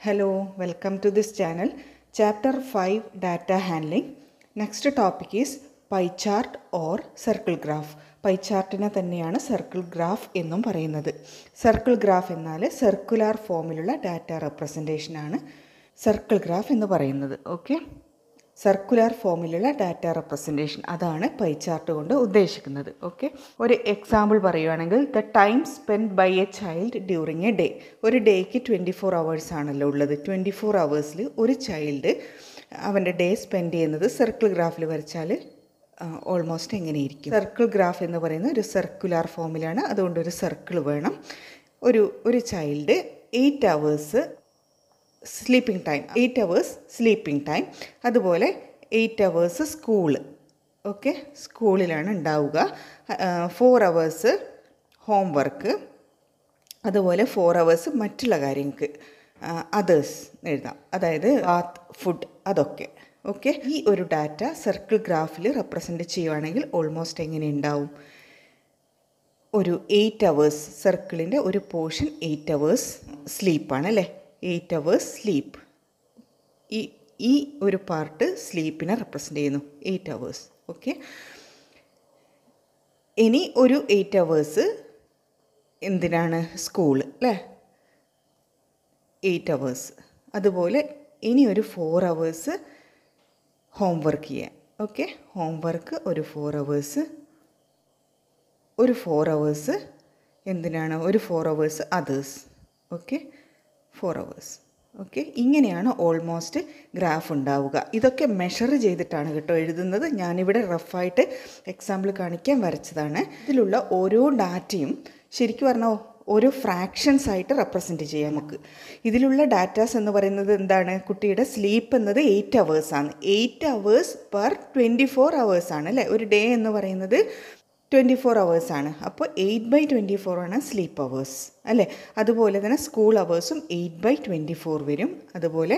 Hello, welcome to this channel. Chapter 5 Data Handling. Next topic is pie chart or circle graph. Pie ചാർട്ടിനെ തന്നെയാണ് circle graph എന്നും പറയുന്നത് circle graph എന്നാൽ circular ഫോമിലുള്ള data റെപ്രസെന്റേഷനാണ് circle graph എന്ന് പറയുന്നത് okay circular ഫോമിലുള്ള ഡാറ്റ റെപ്രസെന്റേഷൻ അതാണ് പൈ ചാർട്ട് കൊണ്ട് ഉദ്ദേശിക്കുന്നത് ഓക്കെ? ഒരു എക്സാമ്പിൾ പറയുകയാണെങ്കിൽ the time spend by a child during a day. ഒരു ഡേക്ക് ട്വന്റി ഫോർ അവേഴ്സ് ആണല്ലോ ഉള്ളത്. ട്വന്റി ഫോർ അവേഴ്സിൽ ഒരു ചൈൽഡ് അവന്റെ ഡേ സ്പെൻഡ് ചെയ്യുന്നത് സർക്കിൾ ഗ്രാഫിൽ വരച്ചാൽ ഓൾമോസ്റ്റ് എങ്ങനെയിരിക്കും സർക്കിൾ ഗ്രാഫ് എന്ന് പറയുന്നത് ഒരു സർക്കുലാർ ഫോമിലാണ്. അതുകൊണ്ട് ഒരു സർക്കിൾ വേണം. ഒരു ഒരു child eight hours sleeping time eight hours sleeping time അതുപോലെ എയ്റ്റ് അവേഴ്സ് സ്കൂൾ ഓക്കെ സ്കൂളിലാണ് ഉണ്ടാവുക. ഫോർ അവേഴ്സ് ഹോം വർക്ക് അതുപോലെ ഫോർ അവേഴ്സ് മറ്റുള്ള കാര്യങ്ങൾക്ക് അതേഴ്സ് എഴുതാം. അതായത് ബാത്ത് ഫുഡ് അതൊക്കെ. ഓക്കെ ഈ ഒരു ഡാറ്റ സർക്കിൾ ഗ്രാഫിൽ റെപ്രസെന്റ് ചെയ്യുവാണെങ്കിൽ ഓൾമോസ്റ്റ് എങ്ങനെ ഉണ്ടാവും? ഒരു എയ്റ്റ് അവേഴ്സ് സർക്കിളിന്റെ ഒരു പോർഷൻ എയ്റ്റ് അവേഴ്സ് സ്ലീപ്പാണ് അല്ലേ? എയ്റ്റ് അവേഴ്സ് സ്ലീപ്പ് ഈ ഈ ഒരു പാർട്ട് സ്ലീപ്പിനെ റെപ്രസെന്റ് ചെയ്യുന്നു. എയ്റ്റ് അവേഴ്സ് ഓക്കെ ഇനി ഒരു എയ്റ്റ് അവേഴ്സ് എന്തിനാണ് സ്കൂൾ അല്ലേ? എയ്റ്റ് അവേഴ്സ് അതുപോലെ ഇനി ഒരു ഫോർ അവേഴ്സ് ഹോംവർക്ക് ചെയ്യാം ഓക്കെ ഹോംവർക്ക് ഒരു ഫോർ അവേഴ്സ് ഒരു ഫോർ അവേഴ്സ് എന്തിനാണ്? ഒരു four hours others okay four hours okay ഇങ്ങനെയാണ് ഓൾമോസ്റ്റ് ഗ്രാഫ് ഉണ്ടാവുക. ഇതൊക്കെ മെഷർ ചെയ്തിട്ടാണ് കേട്ടോ എഴുതുന്നത്. ഞാനിവിടെ റഫായിട്ട് എക്സാമ്പിൾ കാണിക്കാൻ വരച്ചതാണ്. ഇതിലുള്ള ഓരോ ഡാറ്റയും ശരിക്കും പറഞ്ഞാൽ ഓരോ ഫ്രാക്ഷൻസ് ആയിട്ട് റെപ്രസെന്റ് ചെയ്യാം നമുക്ക്. ഇതിലുള്ള ഡാറ്റാസ് എന്ന് പറയുന്നത് എന്താണ്? കുട്ടിയുടെ സ്ലീപ്പ് എന്നത് eight അവേഴ്സാണ് eight hours per twenty four അവേഴ്സാണ് അല്ലേ? ഒരു ഡേ എന്ന് പറയുന്നത് ട്വന്റി ഫോർ അവേഴ്സാണ് അപ്പോൾ എയ്റ്റ് ബൈ ട്വന്റി ഫോർ ആണ് സ്ലീപ്പ് അവേഴ്സ് അല്ലേ? അതുപോലെ തന്നെ സ്കൂൾ അവേഴ്സും എയ്റ്റ് ബൈ ട്വന്റി ഫോർ വരും. അതുപോലെ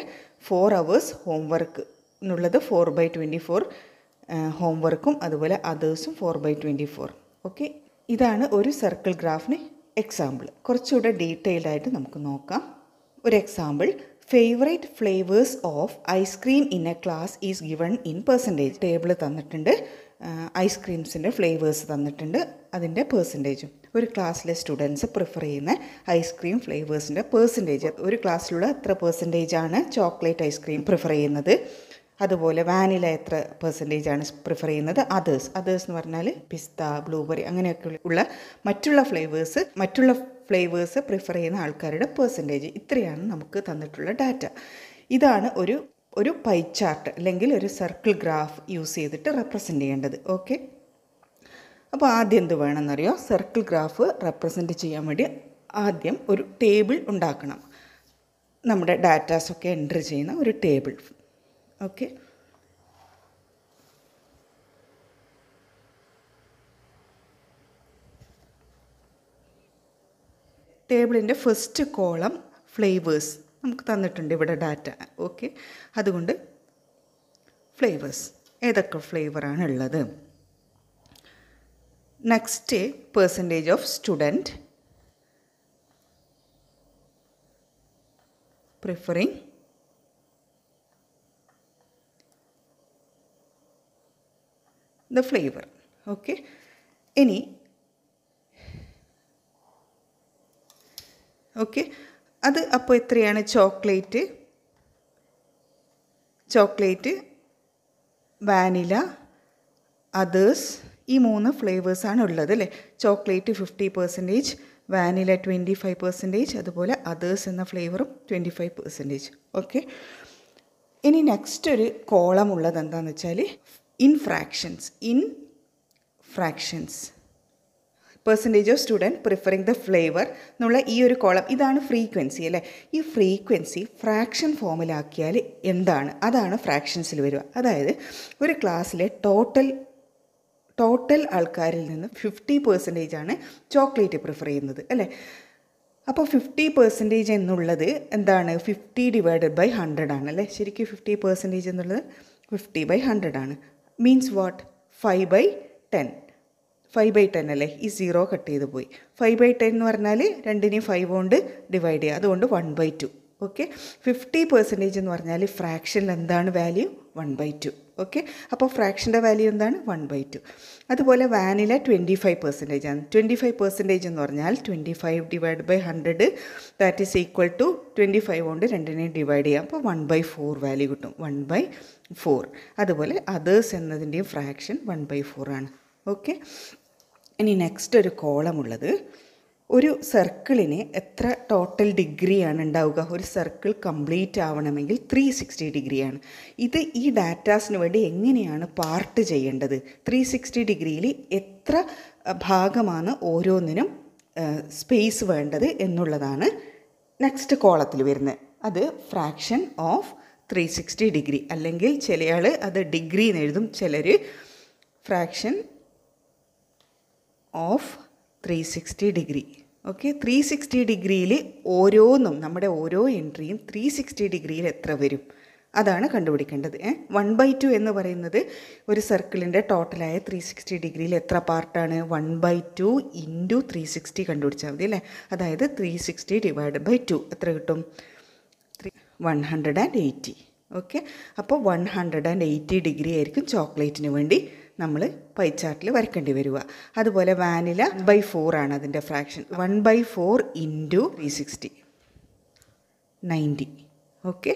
ഫോർ അവേഴ്സ് ഹോം വർക്ക് എന്നുള്ളത് four by twenty four home വർക്കും അതുപോലെ അതേഴ്സും four by twenty four okay ഇതാണ് ഒരു സർക്കിൾ ഗ്രാഫിന് എക്സാമ്പിൾ കുറച്ചുകൂടെ ഡീറ്റെയിൽഡ് ആയിട്ട് നമുക്ക് നോക്കാം. ഒരു example favourite flavours of ice cream in a class is given in percentage table തന്നിട്ടുണ്ട്. ഐസ്ക്രീംസിന്റെ ഫ്ലേവേഴ്സ് തന്നിട്ടുണ്ട്. അതിന്റെ പേഴ്സന്റേജും ഒരു ക്ലാസ്സിലെ സ്റ്റുഡൻസ് പ്രിഫർ ചെയ്യുന്ന ഐസ്ക്രീം ഫ്ലേവേഴ്സിന്റെ പേഴ്സന്റേജ് ഒരു ക്ലാസ്സിലുള്ള എത്ര പേഴ്സന്റേജ് ആണ് ചോക്ലേറ്റ് ഐസ്ക്രീം പ്രിഫർ ചെയ്യുന്നത്? അതുപോലെ വാനില എത്ര പെർസെന്റേജ് ആണ് പ്രിഫർ ചെയ്യുന്നത്? അതേഴ്സ് അതേഴ്സ് എന്ന് പറഞ്ഞാൽ പിസ്ത ബ്ലൂബെറി അങ്ങനെയൊക്കെ ഉള്ള മറ്റുള്ള ഫ്ലേവേഴ്സ് മറ്റുള്ള ഫ്ലേവേഴ്സ് പ്രിഫർ ചെയ്യുന്ന ആൾക്കാരുടെ പെർസെന്റേജ് ഇത്രയാണ് നമുക്ക് തന്നിട്ടുള്ള ഡാറ്റ ഇതാണ് ഒരു ഒരു പൈ ചാർട്ട് അല്ലെങ്കിൽ ഒരു സർക്കിൾ ഗ്രാഫ് യൂസ് ചെയ്തിട്ട് റെപ്രസെന്റ് ചെയ്യേണ്ടത്. ഓക്കെ അപ്പോൾ ആദ്യം എന്ത് വേണമെന്നറിയോ? സർക്കിൾ ഗ്രാഫ് റെപ്രസെന്റ് ചെയ്യാൻ വേണ്ടി ആദ്യം ഒരു ടേബിൾ ഉണ്ടാക്കണം. നമ്മുടെ ഡാറ്റാസൊക്കെ എന്റർ ചെയ്യുന്ന ഒരു ടേബിൾ ഓക്കെ ടേബിളിന്റെ ഫസ്റ്റ് കോളം ഫ്ലേവേഴ്സ് നമുക്ക് തന്നിട്ടുണ്ട് ഇവിടെ ഡാറ്റ ഓക്കെ അതുകൊണ്ട് ഫ്ലേവേഴ്സ് ഏതൊക്കെ ഫ്ലേവറാണ് ഉള്ളത്? Next percentage of student preferring the flavour okay ഇനി ഓക്കെ അത് അപ്പോൾ എത്രയാണ്? ചോക്ലേറ്റ്. ചോക്ലേറ്റ് വാനില അതേഴ്സ് ഈ മൂന്ന് ഫ്ലേവേഴ്സാണ് ഉള്ളത് അല്ലേ? Chocolate fifty percentage vanilla twenty five percentage അതുപോലെ അതേഴ്സ് എന്ന ഫ്ലേവറും ട്വന്റി ഫൈവ് പെർസെന്റേജ് ഓക്കെ? ഇനി നെക്സ്റ്റ് ഒരു കോളം ഉള്ളത് എന്താണെന്ന് വെച്ചാൽ in fractions in fractions percentage of student preferring the flavour എന്നുള്ള ഈ ഒരു കോളം ഇതാണ് ഫ്രീക്വൻസി അല്ലേ? ഈ ഫ്രീക്വൻസി ഫ്രാക്ഷൻ ഫോമിലാക്കിയാൽ എന്താണ്? അതാണ് ഫ്രാക്ഷൻസിൽ വരിക. അതായത് ഒരു ക്ലാസ്സിലെ ടോട്ടൽ ടോട്ടൽ ആൾക്കാരിൽ നിന്ന് ഫിഫ്റ്റി പെർസെന്റേജ് ആണ് ചോക്ലേറ്റ് പ്രിഫർ ചെയ്യുന്നത് അല്ലേ? അപ്പോൾ ഫിഫ്റ്റി പെർസെന്റേജ് എന്നുള്ളത് എന്താണ്? ഫിഫ്റ്റി ഡിവൈഡഡ് ബൈ ഹൺഡ്രഡ് ആണ് അല്ലേ? ശരിക്കും ഫിഫ്റ്റി പെർസെന്റേജ് എന്നുള്ളത് ഫിഫ്റ്റി ബൈ ഹൺഡ്രഡ് ആണ്. Means what five by ten five by ten അല്ലേ? ഈ സീറോ കട്ട് ചെയ്ത് പോയി. ഫൈവ് ബൈ ടെൻ എന്ന് പറഞ്ഞാൽ രണ്ടിനെയും ഫൈവ് കൊണ്ട് ഡിവൈഡ് ചെയ്യുക. അതുകൊണ്ട് one by two okay fifty percentage എന്ന് പറഞ്ഞാൽ ഫ്രാക്ഷനിൽ എന്താണ് value one by two okay അപ്പോൾ ഫ്രാക്ഷന്റെ വാല്യൂ എന്താണ്? വൺ ബൈ ടു അതുപോലെ വാനില ട്വന്റി ഫൈവ് പെർസെന്റേജ് ആണ്. ട്വന്റി ഫൈവ് പെർസെന്റേജ് എന്ന് പറഞ്ഞാൽ twenty five divide by hundred that is equal to twenty five കൊണ്ട് രണ്ടിനെയും ഡിവൈഡ് ചെയ്യാം. അപ്പോൾ വൺ ബൈ ഫോർ വാല്യൂ കിട്ടും. വൺ ബൈ ഫോർ അതുപോലെ അതേഴ്സ് എന്നതിന്റെയും ഫ്രാക്ഷൻ വൺ ബൈ ഫോർ ആണ്. ഓക്കെ ഇനി നെക്സ്റ്റ് ഒരു കോളം ഉള്ളത്. ഒരു സർക്കിളിന് എത്ര ടോട്ടൽ ഡിഗ്രിയാണ് ഉണ്ടാവുക? ഒരു സർക്കിൾ കംപ്ലീറ്റ് ആവണമെങ്കിൽ ത്രീ സിക്സ്റ്റി ഡിഗ്രിയാണ് ഇത് ഈ ഡാറ്റാസിന് വേണ്ടി എങ്ങനെയാണ് പാർട്ട് ചെയ്യേണ്ടത്? ത്രീ സിക്സ്റ്റി ഡിഗ്രിയിൽ എത്ര ഭാഗമാണ് ഓരോന്നിനും സ്പേസ് വേണ്ടത് എന്നുള്ളതാണ് നെക്സ്റ്റ് കോളത്തിൽ വരുന്നത്. അത് fraction of three sixty degree അല്ലെങ്കിൽ ചിലയാൾ അത് ഡിഗ്രി എന്ന് എഴുതും. ചിലർ fraction of three sixty degree okay three sixty ഡിഗ്രിയിൽ ഓരോന്നും നമ്മുടെ ഓരോ എൻട്രിയും ത്രീ സിക്സ്റ്റി ഡിഗ്രിയിൽ എത്ര വരും? അതാണ് കണ്ടുപിടിക്കേണ്ടത്. വൺ ബൈ ടു എന്ന് പറയുന്നത് ഒരു സർക്കിളിന്റെ ടോട്ടലായ ത്രീ സിക്സ്റ്റി ഡിഗ്രിയിൽ എത്ര പാർട്ടാണ് one by two into three sixty കണ്ടുപിടിച്ചാൽ മതി അല്ലേ? അതായത് three sixty divide by two എത്ര കിട്ടും? Three one hundred and eighty okay അപ്പോൾ one hundred and eighty degree ആയിരിക്കും ചോക്ലേറ്റിന് വേണ്ടി നമ്മൾ പൈ ചാർട്ടിൽ വരയ്ക്കേണ്ടി വരിക. അതുപോലെ വാനില ബൈ ഫോർ ആണ് അതിന്റെ fraction one by four into three sixty ninety okay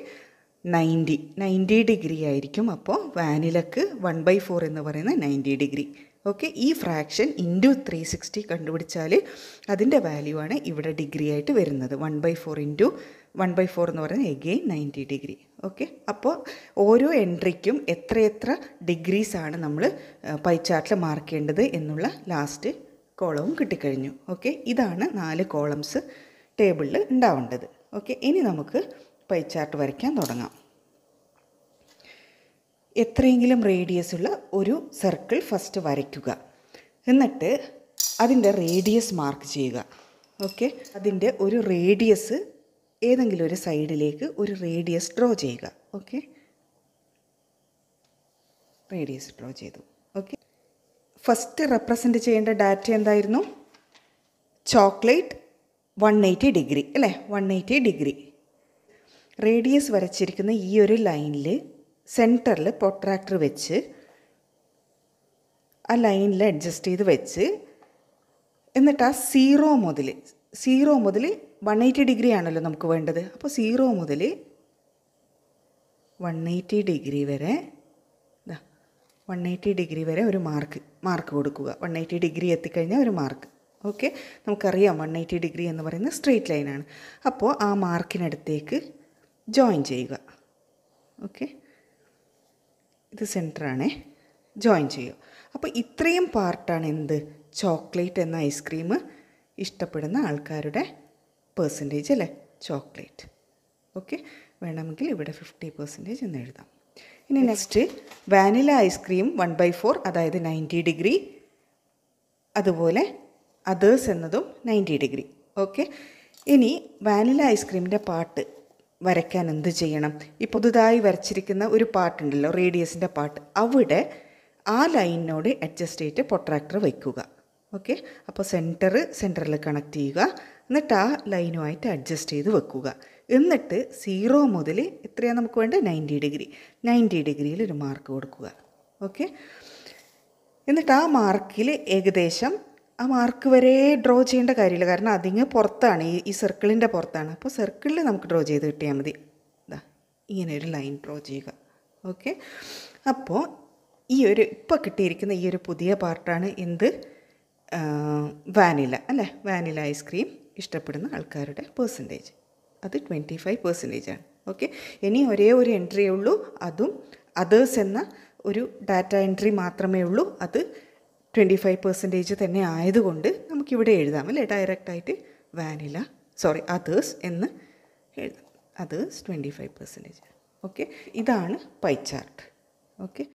ninety ninety degree ആയിരിക്കും. അപ്പോൾ വാനിലക്ക് വൺ ബൈ ഫോർ എന്ന് പറയുന്നത് നയന്റി ഡിഗ്രി ഓക്കെ ഈ ഫ്രാക്ഷൻ ഇന്റു ത്രീ സിക്സ്റ്റി കണ്ടുപിടിച്ചാൽ അതിന്റെ വാല്യൂ ആണ് ഇവിടെ ഡിഗ്രി ആയിട്ട് വരുന്നത്. One by four into one by four എന്ന് പറയുന്നത് എഗെയിൻ നയന്റി ഡിഗ്രി ഓക്കെ അപ്പോൾ ഓരോ എൻട്രിക്കും എത്രയെത്ര ഡിഗ്രീസാണ് നമ്മൾ പൈ ചാർട്ടിൽ മാർക്ക് ചെയ്യേണ്ടത് എന്നുള്ള ലാസ്റ്റ് കോളവും കിട്ടിക്കഴിഞ്ഞു. ഓക്കെ ഇതാണ് നാല് കോളംസ് ടേബിളിൽ ഉണ്ടാവേണ്ടത് ഓക്കെ ഇനി നമുക്ക് പൈ ചാർട്ട് വരയ്ക്കാൻ തുടങ്ങാം. എത്രയെങ്കിലും റേഡിയസ് ഉള്ള ഒരു സർക്കിൾ ഫസ്റ്റ് വരയ്ക്കുക. എന്നിട്ട് അതിന്റെ റേഡിയസ് മാർക്ക് ചെയ്യുക. ഓക്കെ അതിന്റെ ഒരു റേഡിയസ് ഏതെങ്കിലും ഒരു സൈഡിലേക്ക് ഒരു റേഡിയസ് ഡ്രോ ചെയ്യുക. ഓക്കെ? റേഡിയസ് ഡ്രോ ചെയ്തു. ഓക്കെ? ഫസ്റ്റ് റെപ്രസെന്റ് ചെയ്യേണ്ട ഡാറ്റ എന്തായിരുന്നു? ചോക്ലേറ്റ് വൺ എയ്റ്റി ഡിഗ്രി അല്ലേ? One eighty degree. റേഡിയസ് വരച്ചിരിക്കുന്ന ഈ ഒരു ലൈനിൽ സെന്ററിൽ പൊട്രാക്ടർ വെച്ച് ആ ലൈനിൽ അഡ്ജസ്റ്റ് ചെയ്ത് വെച്ച് എന്നിട്ട് ആ സീറോ മുതൽ സീറോ മുതൽ വൺ എയ്റ്റി ഡിഗ്രി ആണല്ലോ നമുക്ക് വേണ്ടത്. അപ്പോൾ സീറോ മുതൽ വൺ എയ്റ്റി ഡിഗ്രി വരെ വൺ എയ്റ്റി ഡിഗ്രി വരെ ഒരു മാർക്ക് മാർക്ക് കൊടുക്കുക. വൺ എയ്റ്റി ഡിഗ്രി എത്തിക്കഴിഞ്ഞാൽ ഒരു മാർക്ക് ഓക്കെ നമുക്കറിയാം വൺ എയ്റ്റി ഡിഗ്രി എന്ന് പറയുന്നത് സ്ട്രെയിറ്റ് ലൈനാണ് അപ്പോൾ ആ മാർക്കിനടുത്തേക്ക് ജോയിൻ ചെയ്യുക. ഓക്കെ ഇത് സെന്ററാണേ ജോയിൻ ചെയ്യുക. അപ്പോൾ ഇത്രയും പാർട്ടാണ് എന്ത്? ചോക്ലേറ്റ് എന്ന ഐസ്ക്രീം ഇഷ്ടപ്പെടുന്ന ആൾക്കാരുടെ പേഴ്സന്റേജ് അല്ലേ? ചോക്ലേറ്റ് ഓക്കെ വേണമെങ്കിൽ ഇവിടെ ഫിഫ്റ്റി പെർസെന്റേജ് എന്ന് എഴുതാം. ഇനി next vanilla ice cream one by four അതായത് നയന്റി ഡിഗ്രി അതുപോലെ അതേഴ്സ് എന്നതും നയന്റി ഡിഗ്രി ഓക്കെ ഇനി വാനില ഐസ്ക്രീമിന്റെ പാട്ട് വരയ്ക്കാൻ എന്ത് ചെയ്യണം? ഈ പുതുതായി വരച്ചിരിക്കുന്ന ഒരു പാട്ടുണ്ടല്ലോ റേഡിയസിന്റെ പാട്ട്. അവിടെ ആ ലൈനിനോട് അഡ്ജസ്റ്റ് ചെയ്തിട്ട് പൊട്രാക്ടർ വയ്ക്കുക. ഓക്കെ അപ്പോൾ സെന്റർ സെന്ററിൽ കണക്ട് ചെയ്യുക. എന്നിട്ട് ആ ലൈനുമായിട്ട് അഡ്ജസ്റ്റ് ചെയ്ത് വെക്കുക. എന്നിട്ട് സീറോ മുതൽ എത്രയാണ് നമുക്ക് വേണ്ടത്? നയന്റി ഡിഗ്രി നയന്റി ഡിഗ്രിയിൽ ഒരു മാർക്ക് കൊടുക്കുക. ഓക്കെ എന്നിട്ട് ആ മാർക്കിൽ ഏകദേശം ആ മാർക്ക് വരെ ഡ്രോ ചെയ്യേണ്ട കാര്യമില്ല. കാരണം അതിങ്ങ് പുറത്താണ്. ഈ ഈ സർക്കിളിന്റെ പുറത്താണ്. അപ്പോൾ സർക്കിളിൽ നമുക്ക് ഡ്രോ ചെയ്ത് കിട്ടിയാൽ മതി. ഇതാ ഇങ്ങനെ ഒരു ലൈൻ ഡ്രോ ചെയ്യുക. ഓക്കെ അപ്പോൾ ഈ ഒരു ഇപ്പോൾ കിട്ടിയിരിക്കുന്ന ഈ ഒരു പുതിയ പാർട്ടാണ് എന്ത്? വാനില അല്ലേ? വാനില ഐസ്ക്രീം ഇഷ്ടപ്പെടുന്ന ആൾക്കാരുടെ പേഴ്സന്റേജ് അത് ട്വന്റി ഫൈവ് പെർസെന്റേജ് ആണ്. ഓക്കെ ഇനി ഒരേ ഒരു എൻട്രിയേ ഉള്ളൂ. അതും അതേഴ്സ് എന്ന ഒരു ഡാറ്റ എൻട്രി മാത്രമേ ഉള്ളൂ. അത് ട്വന്റി ഫൈവ് പെർസെന്റേജ് തന്നെ ആയതുകൊണ്ട് നമുക്കിവിടെ എഴുതാം അല്ലേ? ഡയറക്റ്റായിട്ട് വാനില സോറി അതേഴ്സ് എന്ന് എഴുതാം. Others twenty five percentage okay ഇതാണ് പൈ ചാർട്ട് ഓക്കെ